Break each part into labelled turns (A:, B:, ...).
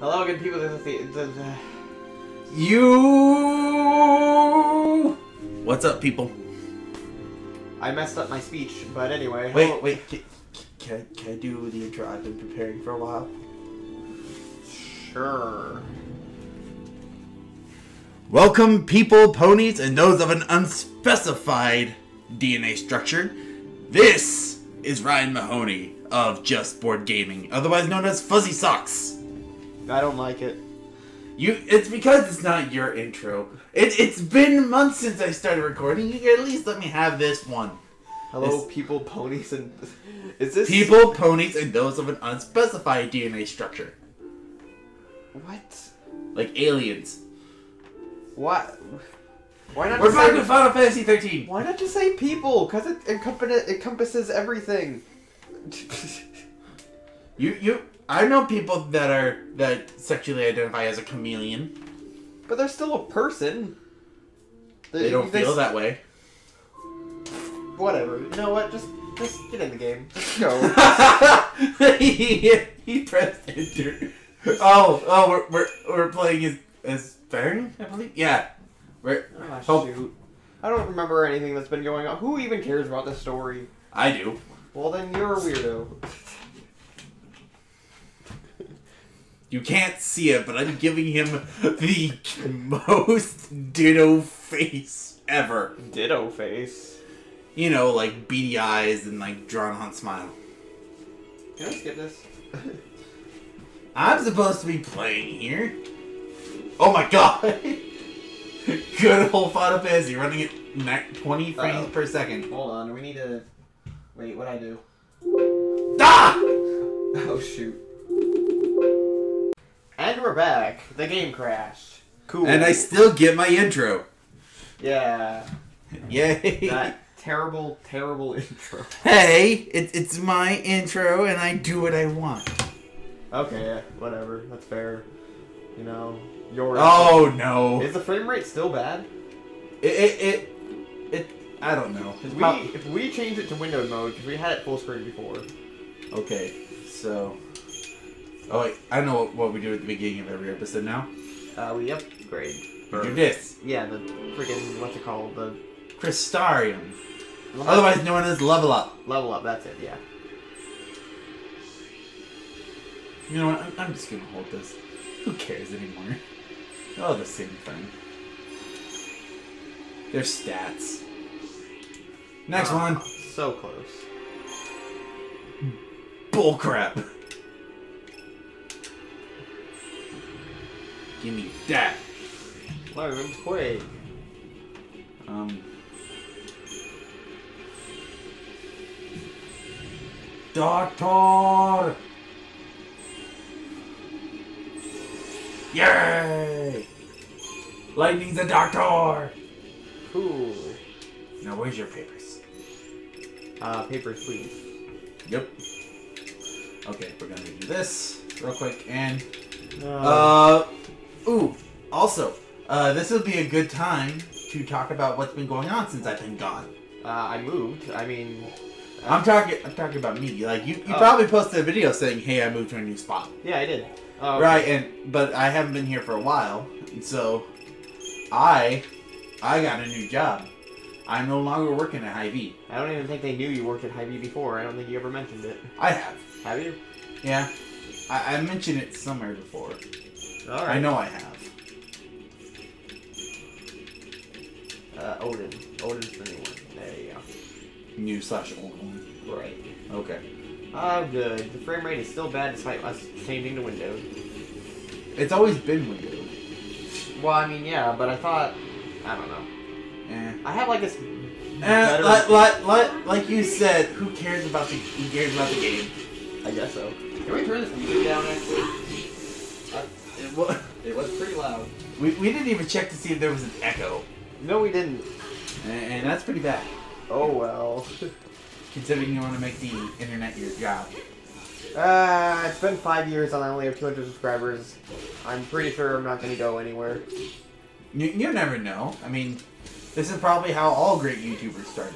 A: Hello, good people. This is the, the, the
B: You. What's up, people?
A: I messed up my speech, but anyway.
B: Wait,
A: hello-
B: wait. Can, can, I, can I do the intro? I've been preparing for a while.
A: Sure.
B: Welcome, people, ponies, and those of an unspecified DNA structure. This is Ryan Mahoney of Just Bored Gaming, otherwise known as Fuzzy Socks.
A: I don't like it.
B: You, it's because it's not your intro. It, it's been months since I started recording. You can at least let me have this one.
A: Hello, people, ponies, and is this
B: People, ponies, and those of an unspecified DNA structure,
A: What?
B: like aliens.
A: What? Why not?
B: We're
A: just
B: back
A: say,
B: with Final Fantasy 13.
A: Why not just say people? Because it encompasses everything.
B: You, you. I know people that are that sexually identify as a chameleon.
A: but they're still a person.
B: They don't feel that way.
A: Whatever. You know what? Just just get in the game. Just go.
B: he, he pressed enter. Oh, oh, we're we're, we're playing as as Baron, I believe. Yeah, we're.
A: Ah,
B: Oh.
A: shoot. I don't remember anything that's been going on. Who even cares about this story?
B: I do.
A: Well, then you're a weirdo.
B: You can't see it, but I'm giving him the most ditto face ever.
A: Ditto face.
B: You know, like beady eyes and like drawn on smile.
A: Can I skip this?
B: I'm supposed to be playing here. Oh my god! Good old Final Fantasy running at 20 frames
A: Uh-oh.
B: per second.
A: Hold on, we need to. Wait, what I do?
B: Ah!
A: Oh shoot. And we're back. The game crashed. Cool.
B: And I still get my intro.
A: Yeah.
B: Yay!
A: That terrible, terrible intro.
B: hey, it, it's my intro and I do what I want.
A: Okay, whatever. That's fair. You know, your.
B: Oh no!
A: Is the frame rate still bad?
B: It, it, it, it I don't know. It's
A: We, if we change it to windowed mode, because we had it full screen before.
B: okay, so. Oh wait, I know what, we do at the beginning of every episode now.
A: Uh, we upgrade.
B: We do this.
A: Yeah, the freaking what's it called? The
B: Crystarium. Otherwise known as Level Up.
A: level up. That's it. Yeah.
B: You know what? I'm, I'm just gonna hold this. Who cares anymore? They're all the same thing. They're stats. Next
A: Uh,
B: one.
A: So close.
B: Bullcrap. Give me that.
A: Learn quick.
B: Um. Doctor! Yay! Lightning's a doctor!
A: Cool.
B: Now, where's your papers?
A: Uh, papers, please.
B: Yep. Okay, we're gonna do this real quick and.
A: Uh,
B: Uh. Ooh, also, uh, this would be a good time to talk about what's been going on since I've been gone.
A: uh, I moved. I mean,
B: I'm talking. I'm talking about me. Like you, you
A: Oh.
B: probably posted a video saying, "Hey, I moved to a new spot."
A: yeah, I did. Oh,
B: Right, and but I haven't been here for a while, and so I, I got a new job. I'm no longer working at Hy-Vee.
A: I don't even think they knew you worked at Hy-Vee before. I don't think you ever mentioned it.
B: I have.
A: Have you?
B: Yeah, I, I mentioned it somewhere before.
A: All
B: I know I have.
A: Uh, Odin. Odin's the new one. There you go.
B: New slash old one.
A: Right.
B: Okay.
A: Oh, good. The frame rate is still bad despite us changing to Windows.
B: It's always been Windows.
A: Well, I mean, yeah, but I thought, I don't know.
B: Eh.
A: I have like this.
B: Eh,
A: better-
B: like, like, you said, who cares about the who cares about the game?
A: I guess so. Can we turn this music down? Actually,
B: It wa-
A: it was pretty loud.
B: we, we didn't even check to see if there was an echo,
A: No, we didn't.
B: and, and that's pretty bad.
A: Oh well.
B: Considering you want to make the internet your job.
A: Uh, it's been five years and I only have 200 subscribers. I'm pretty sure I'm not going to go anywhere.
B: You, you never know. I mean, this is probably how all great YouTubers started.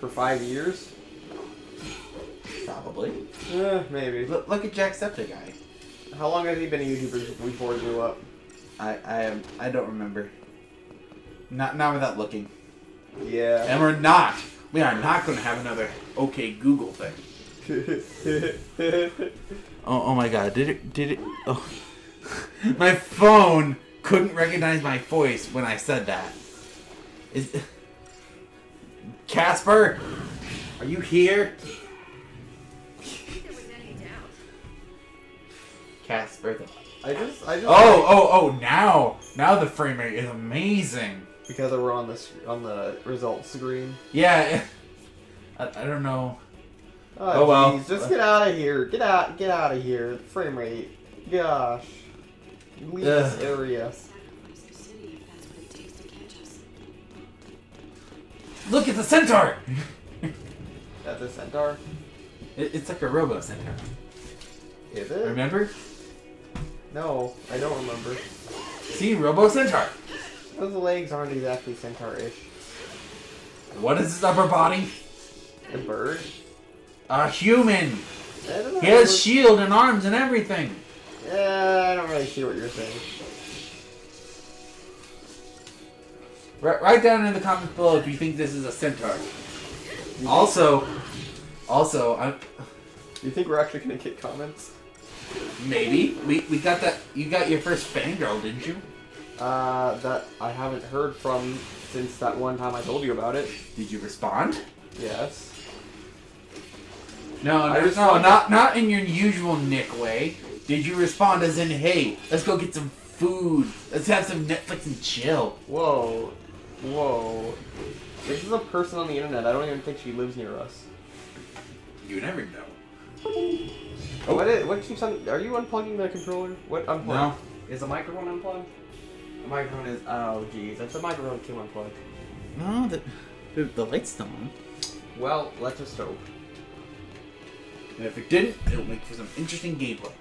A: For five years?
B: Probably.
A: Eh, maybe.
B: Look, look at Jacksepticeye.
A: How long has he been a YouTuber before he blew up?
B: I I am I don't remember. Not not without looking.
A: Yeah.
B: And we're not. We are not going to have another OK Google thing. Oh, oh my God! Did it? Did it? Oh, my phone couldn't recognize my voice when I said that. Is Casper? Are you here? Casper.
A: I just, I just.
B: Oh, oh, oh! Now, now the frame rate is amazing.
A: Because we're on the on the results screen.
B: Yeah. I, I don't know.
A: Oh,
B: Oh, well.
A: Just get out of here. Get out. Get out of here. Frame rate. Gosh. Leave this area.
C: Sacrifice the city if that's what it takes to catch us.
B: Look at the centaur.
A: That's a centaur.
B: It, it's like a robo centaur.
A: Is it?
B: Remember?
A: No, I don't remember.
B: See, robo centaur.
A: Those legs aren't exactly centaur-ish.
B: What is his upper body?
A: A bird.
B: A human.
A: I don't know.
B: He has shield and arms and everything.
A: Yeah, I don't really see what you're saying.
B: Write, write down in the comments below if you think this is a centaur. Also, also, I Do
A: You think we're actually gonna get comments?
B: Maybe we, we got that. You got your first fangirl, didn't you?
A: Uh, that I haven't heard from since that one time I told you about it.
B: Did you respond?
A: Yes.
B: No,
A: I
B: no, no, not not in your usual Nic way. Did you respond as in, hey, let's go get some food, let's have some Netflix and chill?
A: Whoa. Whoa. This is a person on the internet. I don't even think she lives near us.
B: You never know.
A: Oh. What is, what keeps on, are you unplugging the controller? What unplugged?
B: No.
A: Is the microphone unplugged? The microphone is, oh jeez, that's the microphone too unplugged.
B: No, the the, the light's still on.
A: Well, let's just hope.
B: And if it didn't, it'll make for some interesting gameplay.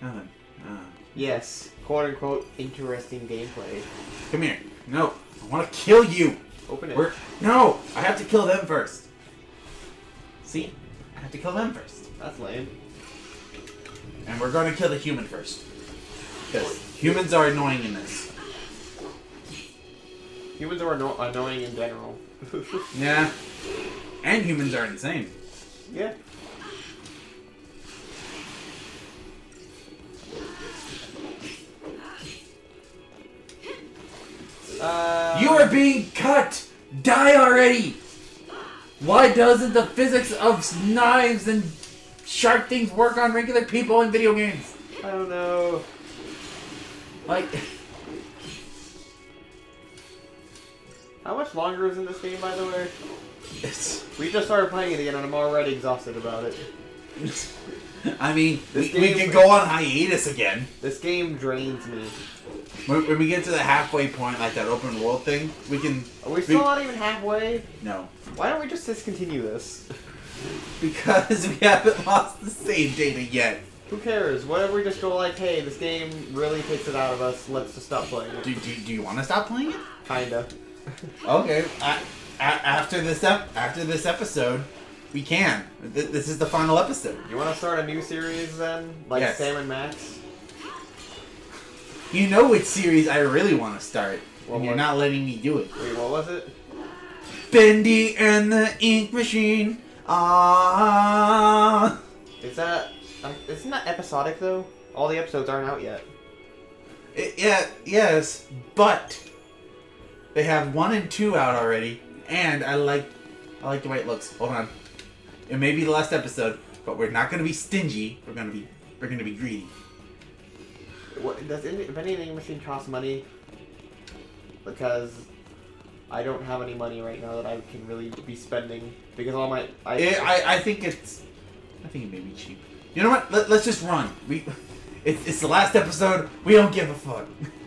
B: Now then, uh,
A: Yes, quote unquote interesting gameplay.
B: come here. No, I want to kill you.
A: Open it.
B: We're, no, I have to kill them first. See, I have to kill them first,
A: That's lame.
B: and we're going to kill the human first. Because humans are annoying in this.
A: Humans are anno- annoying in general.
B: Yeah, and humans are insane.
A: yeah. Uh,
B: You are being cut. Die already. Why doesn't the physics of knives and sharp things work on regular people in video games?
A: I don't know.
B: Like,
A: How much longer is in this game, by the way?
B: it's.
A: We just started playing it again, and I'm already exhausted about it.
B: I mean, we,
A: This
B: we
A: game-
B: can go on hiatus again.
A: This game drains me.
B: When, when we get to the halfway point, like that open world thing, we can.
A: Are we still not even halfway?
B: No.
A: Why don't we just discontinue this?
B: Because we haven't lost the save data yet.
A: Who cares? What if we just go like, hey, this game really takes it out of us, let's just stop playing it.
B: Do, do, do you want to stop playing it?
A: Kinda.
B: Okay. After this ep- after this episode, we can. Th- this is the final episode.
A: You want to start a new series then? Like
B: Yes.
A: Sam and Max?
B: You know which series I really want to start,
A: What
B: and you're not letting me do it.
A: Wait, what was it?
B: Bendy and the Ink Machine. Ah.
A: Is that... Uh, isn't that episodic, though? All the episodes aren't out yet.
B: I- yeah. Yes, but they have one and two out already, and I like I like the way it looks. Hold on. It may be the last episode, but we're not going to be stingy. We're going to be we're going to be greedy.
A: What, does any, vending machine cost money? Because I don't have any money right now that I can really be spending. Because all my... I,
B: It, I, I think it's. I think it may be cheap. You know what? Let, let's just run. We, it's, it's the last episode. We don't give a fuck.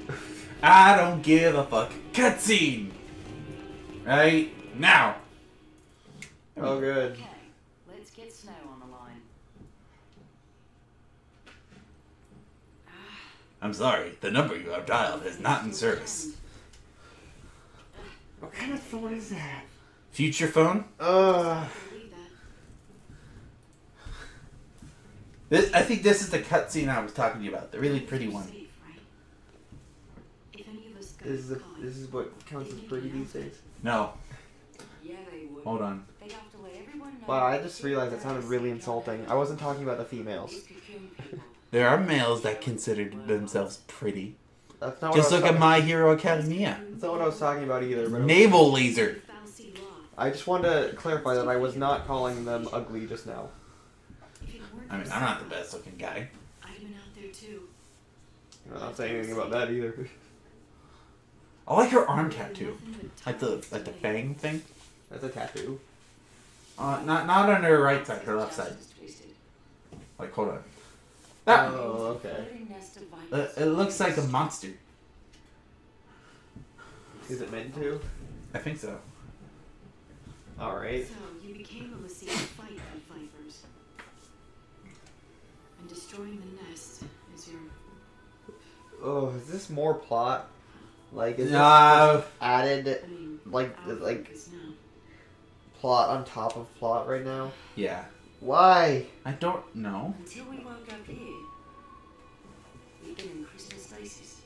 B: I don't give a fuck. Cutscene. Right now.
A: oh, good.
C: Okay, let's get Snow on the line.
B: I'm sorry. The number you have dialed is not in service.
A: What kind of phone is that?
B: Future phone.
A: Ugh.
B: This, I think this is the cutscene I was talking to you about, the really pretty one.
C: safe, right? If any of us got
A: This is, the,
C: caught,
A: this is what counts as pretty these days.
B: No,
C: Yeah, they would.
B: hold on.
C: They'd have to let everyone know
A: Wow, I just realized that sounded really insulting. I wasn't talking about the females.
C: You could kill people.
B: There are males that consider themselves pretty.
A: That's not
B: Just
A: was
B: look at My Hero Academia.
A: That's not what I was talking about either. But
B: Naval laser.
A: I just wanted to clarify that I was not calling them ugly just now.
C: If it weren't
B: I mean, I'm not the best looking guy.
C: Been out there too.
A: I'm not saying anything about that either.
B: I like her arm tattoo, like the like the fang thing.
A: That's a tattoo.
B: Uh, not not on her right side, her left side. Like hold on. That
A: Oh, okay.
B: uh, it looks like a monster.
A: Is it meant to?
B: I think so.
A: Alright.
C: So you became a Lyceum fight the Vipers. And destroying the nest is your
A: Oh, is this more plot? Like, is
B: Uh,
A: this added
C: I mean
A: Like-
C: our
A: like-
C: focus now.
A: plot on top of plot right now?
B: yeah.
A: Why?
B: I don't know.
C: Until we woke up here, we've been in crystal stasis.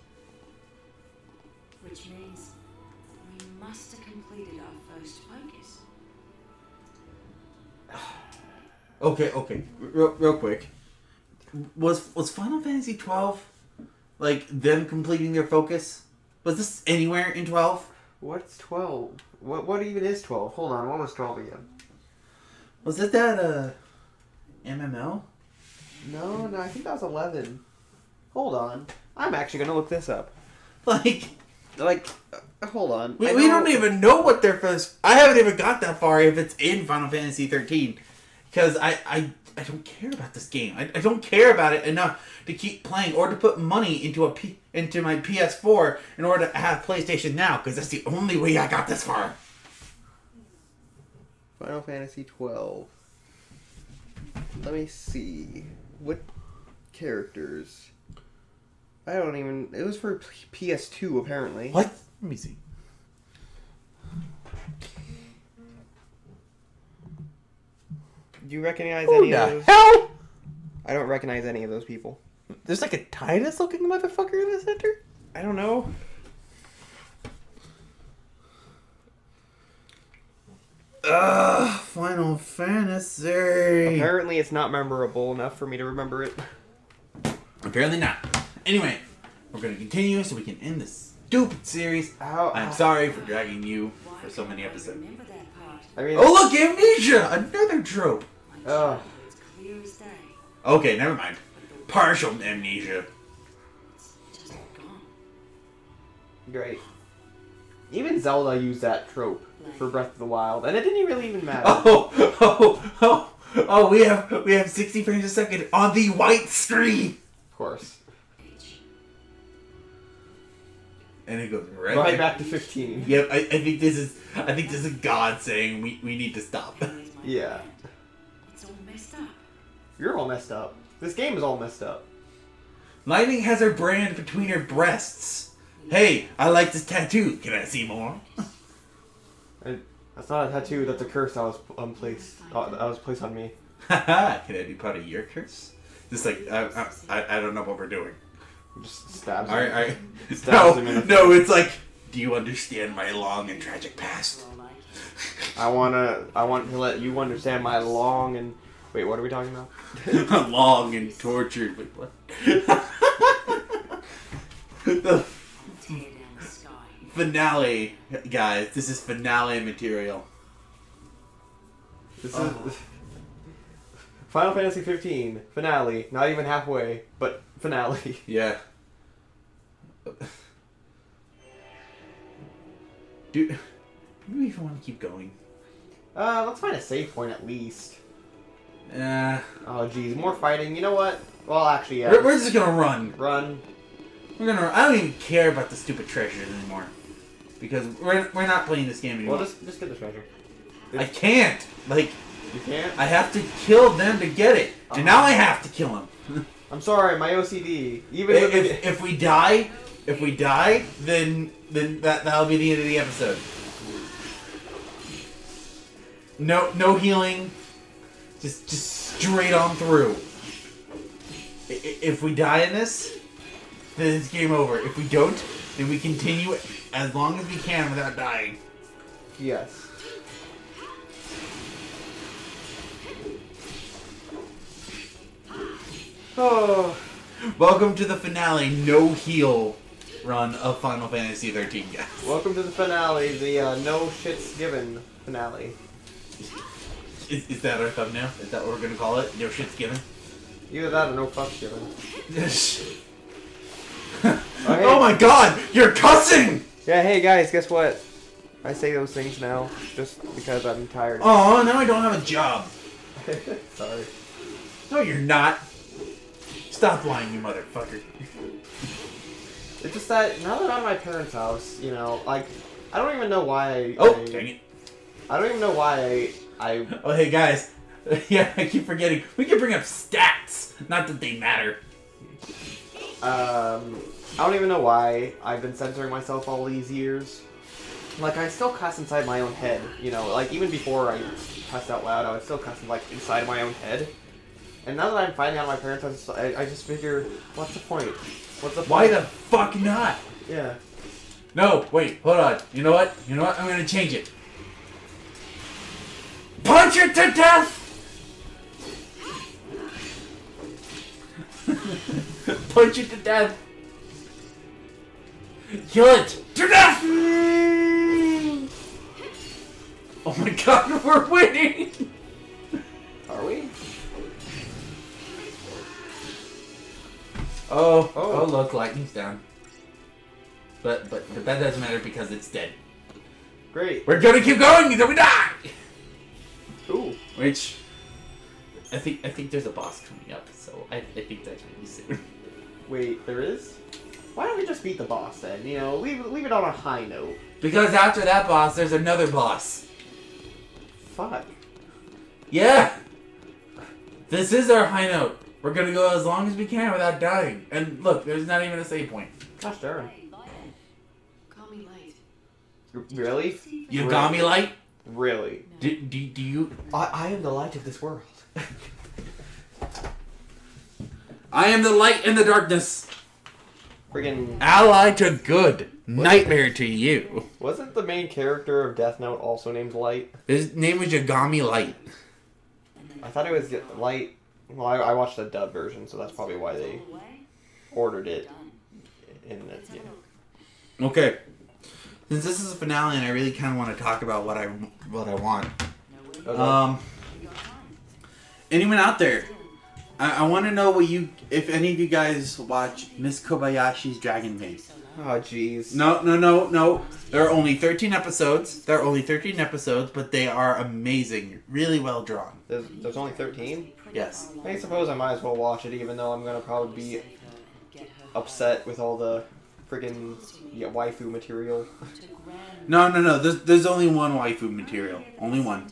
C: Which means we must have completed our first focus.
B: Okay, okay. Real, real quick. Was was Final Fantasy twelve like them completing their focus? Was this anywhere in twelve?
A: What's 12? What what even is 12? Hold on, what was 12 again?
B: Was it that uh MMO?
A: No, no, I think that was 11. Hold on. I'm actually gonna look this up.
B: Like
A: Like, uh, hold on.
B: we, we don't even know what their first. I haven't even got that far if it's in Final Fantasy thirteen, because I I. I don't care about this game. I, I don't care about it enough to keep playing or to put money into a P, into my PS4 in order to have PlayStation Now because that's the only way I got this far.
A: Final Fantasy 12. Let me see. What characters? I don't even. It was for PS2 apparently.
B: What? Let me see.
A: Do you recognize
B: Who
A: any
B: the
A: of those?
B: hell?
A: I don't recognize any of those people.
B: There's like a Titus looking motherfucker in the center.
A: I don't know.
B: Ugh, Final Fantasy.
A: Apparently, it's not memorable enough for me to remember it.
B: Apparently not. Anyway, we're gonna continue so we can end this stupid series.
A: How?
B: I'm sorry for dragging you for so many episodes.
C: Remember that part.
A: I mean,
B: Oh look, amnesia! Another trope.
C: My
A: Ugh.
C: childhood's clear as day.
B: Okay, never mind. Partial amnesia.
C: it's just gone.
A: great. Even Zelda used that trope for Breath of the Wild, and it didn't really even matter.
B: Oh, oh, oh, oh! We have we have 60 frames a second on the white screen,
A: Of course.
B: And it goes right,
A: Right
B: back.
A: back to 15.
B: Yep, I, I think this is I think this is God saying we, we need to stop.
A: Yeah.
C: It's all messed up.
A: You're all messed up. This game is all messed up.
B: Lightning has her brand between her breasts. Hey, I like this tattoo. Can I see more?
A: And that's not a tattoo. That's a curse that was um, placed. Uh, that was placed on me.
B: Haha, Can I be part of your curse? Just like I, I, I, I don't know what we're doing.
A: Just stabs.
B: All right,
A: him.
B: all right.
A: Stabs
B: No,
A: him in the
B: no, it's like, do you understand my long and tragic past?
C: Well, like it.
A: I wanna. I want to let you understand my long and. Wait, what are we talking about?
B: long and tortured. Wait, what? the
C: Tear down the sky.
B: finale, guys. This is finale material.
A: This
B: Oh.
A: is Final Fantasy 15 finale. Not even halfway, but finale.
B: Yeah. Do, do you even want to keep going?
A: Uh, let's find a save point at least.
B: Uh,
A: Oh, geez, more fighting. You know what? Well, actually, yeah.
B: we're, we're just gonna run.
A: Run.
B: We're gonna. I don't even care about the stupid treasures anymore, because we're we're not playing this game anymore.
A: Well, just just get the treasure.
B: I can't. Like
A: You can't.
B: I have to kill them to get it, and now I have to kill them.
A: I'm sorry, my OCD. Even
B: if, if, if we die, if we die, then then that that'll be the end of the episode. No no healing, just just straight on through. If we die in this, then it's game over. If we don't, then we continue as long as we can without dying.
A: Yes. Oh,
B: Welcome to the finale, no heal run of Final Fantasy 13, guys.
A: welcome to the finale, the uh, no shits given finale.
B: Is, is that our thumbnail? Is that what we're gonna call it? No shit's given.
A: Either that or no fucks given.
B: oh my god, you're cussing!
A: Yeah, hey guys, guess what? I say those things now just because I'm tired.
B: Oh, now I don't have a job.
A: Sorry.
B: No, you're not. Stop lying, you motherfucker.
A: It's just that now that I'm at my parents' house, you know, like I don't even know why. I,
B: Oh,
A: I,
B: dang it.
A: I don't even know why I. I
B: Oh, hey guys. yeah, I keep forgetting. We can bring up stats. Not that they matter.
A: Um, I don't even know why I've been censoring myself all these years. Like, I still cuss inside my own head, you know, like, even before I cussed out loud, I was still cussing, like, inside my own head. And now that I'm finding out my parents, I just, I, I just figure, what's the point? What's the point?
B: Why the fuck not?
A: Yeah.
B: No, wait, hold on. You know what? You know what? I'm gonna change it. Punch it to death! Punch it to death! Kill it to death! Oh my god, we're winning!
A: Are we?
B: Oh,
A: Oh.
B: oh, look, lightning's down. But, but but that doesn't matter because it's dead.
A: Great.
B: We're gonna keep going until we die.
A: Ooh.
B: Which I think I think there's a boss coming up, so I, I think that's really soon.
A: Wait, there is? Why don't we just beat the boss then? You know, leave, leave it on a high note.
B: Because after that boss, there's another boss.
A: Fuck.
B: Yeah. This is our high note. We're gonna go as long as we can without dying. And look, there's not even a save point.
A: Gosh darn.
C: Call me light.
A: Really?
B: You got me light?
A: Really?
B: Do, do, do you?
A: I, I am the light of this world.
B: I am the light in the darkness.
A: Friggin'
B: Ally to good. Nightmare to you.
A: Wasn't the main character of Death Note also named Light?
B: His name was Yagami Light.
A: I thought it was Light. Well, I, I watched the dub version, so that's probably why they ordered it. In the, yeah.
B: Okay. Since this is a finale and I really kind of want to talk about what I what I want.
A: Okay.
B: Um, anyone out there? I, I want to know what you, if any of you guys watch Miss Kobayashi's Dragon Maid.
A: oh, jeez.
B: No, no, no, no. There are only 13 episodes. There are only 13 episodes, but they are amazing. Really well drawn.
A: There's, there's only 13?
B: Yes.
A: I suppose I might as well watch it, even though I'm gonna probably be upset with all the friggin' yeah, waifu material.
B: No, no, no. There's, there's only one waifu material. Only one.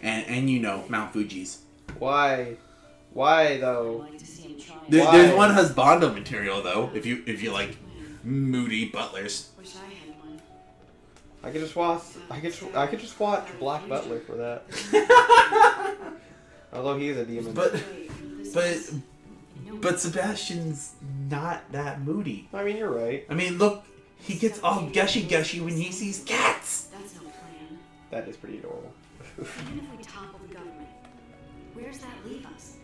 B: And, and you know, Mount Fuji's.
A: Why? Why, though?
B: There,
A: Why?
B: there's one Husbando material, though, if you if you like moody butlers.
C: I had one.
A: I could just watch. I could. I could just watch Black Butler for that. Although he is a demon.
B: But but but Sebastian's not that moody.
A: I mean, you're right.
B: I mean, look, he gets all gushy gushy when he sees cats.
C: That's no plan.
A: That is pretty adorable.
C: Even if we topple the government, where does that leave us?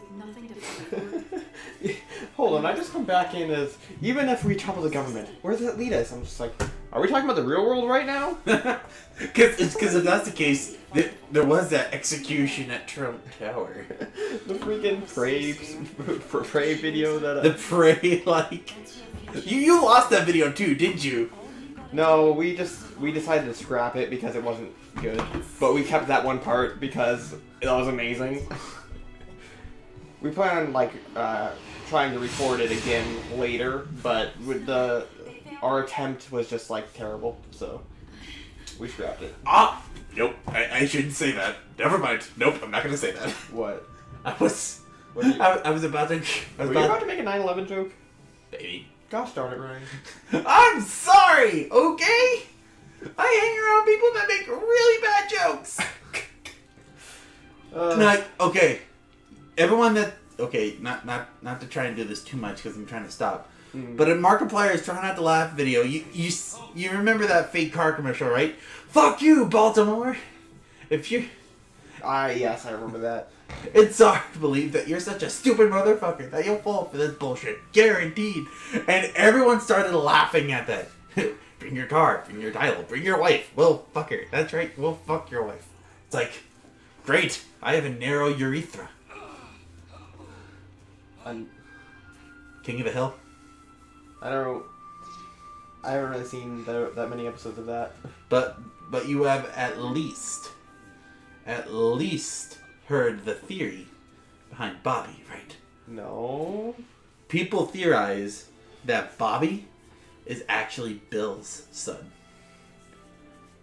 C: With nothing to fight?
A: Hold on, I just come back in as even if we topple the government, where does that lead us? I'm just like, are we talking about the real world right now?
B: Because if that's the case, th- there was that execution at Trump Tower.
A: the freaking prey, prey video that. Uh,
B: The prey, like you, you lost that video too, didn't you?
A: no, we just we decided to scrap it because it wasn't good, but we kept that one part because that was amazing. we plan on like uh, trying to record it again later, but with the our attempt was just like terrible, so we scrapped it.
B: Ah, nope. I, I shouldn't say that. Never mind. Nope, I'm not gonna say that.
A: What?
B: I was,
A: What you-
B: I, I was about to. I
A: Were
B: was
A: you about
B: about
A: to make a 9/11 joke?
B: baby.
A: Gosh darn it, Ryan.
B: I'm sorry, okay? I hang around people that make really bad jokes.
A: Uh,
B: like, okay, everyone that okay, not not not to try and do this too much because I'm trying to stop.
A: Mm.
B: But in Markiplier's "Try Not to Laugh" video, you you you remember that fake car commercial, right? Fuck you, Baltimore. If you,
A: I yes, I remember that.
B: it's hard to believe that you're such a stupid motherfucker that you'll fall for this bullshit, guaranteed. And everyone started laughing at that. bring your car, bring your title, bring your wife. We'll fuck her. That's right, we'll fuck your wife. It's like, great. I have a narrow urethra.
A: I'm,
B: King of the Hill.
A: I don't. I haven't really seen the, that many episodes of that.
B: But but you have at least at least heard the theory behind Bobby, right?
A: No.
B: People theorize that Bobby is actually Bill's son.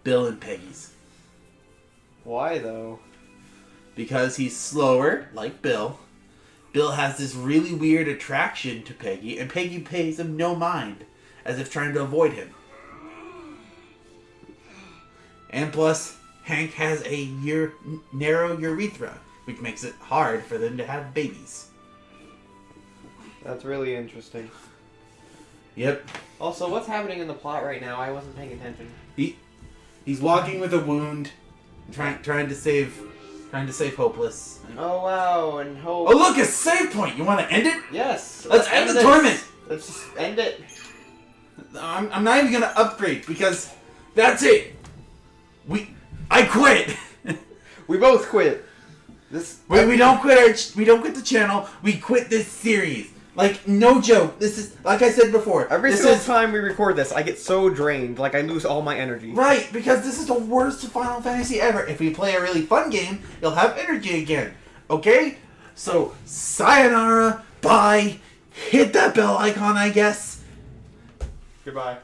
B: Bill and Peggy's.
A: Why though?
B: Because he's slower, like Bill. Bill has this really weird attraction to Peggy, and Peggy pays him no mind, as if trying to avoid him. And plus, Hank has a ur- narrow urethra, which makes it hard for them to have babies.
A: That's really interesting.
B: Yep.
A: Also, what's happening in the plot right now? I wasn't paying attention.
B: He he's walking with a wound, trying trying to save trying to save Hopeless.
A: Oh wow, and hope.
B: Oh look, a save point. You want to end it?
A: Yes.
B: Let's end the
A: this.
B: tournament.
A: Let's just end it.
B: I'm, I'm not even gonna upgrade because that's it. We I quit.
A: We both quit. This.
B: we, we don't quit our we don't quit the channel. We quit this series. Like no joke. This is like I said before.
A: Every
B: this
A: single
B: is
A: time we record this, I get so drained, like I lose all my energy.
B: right because this is the worst Final Fantasy ever. If we play a really fun game, you'll have energy again. Okay? So sayonara. Bye. Hit that bell icon, I guess.
A: Goodbye.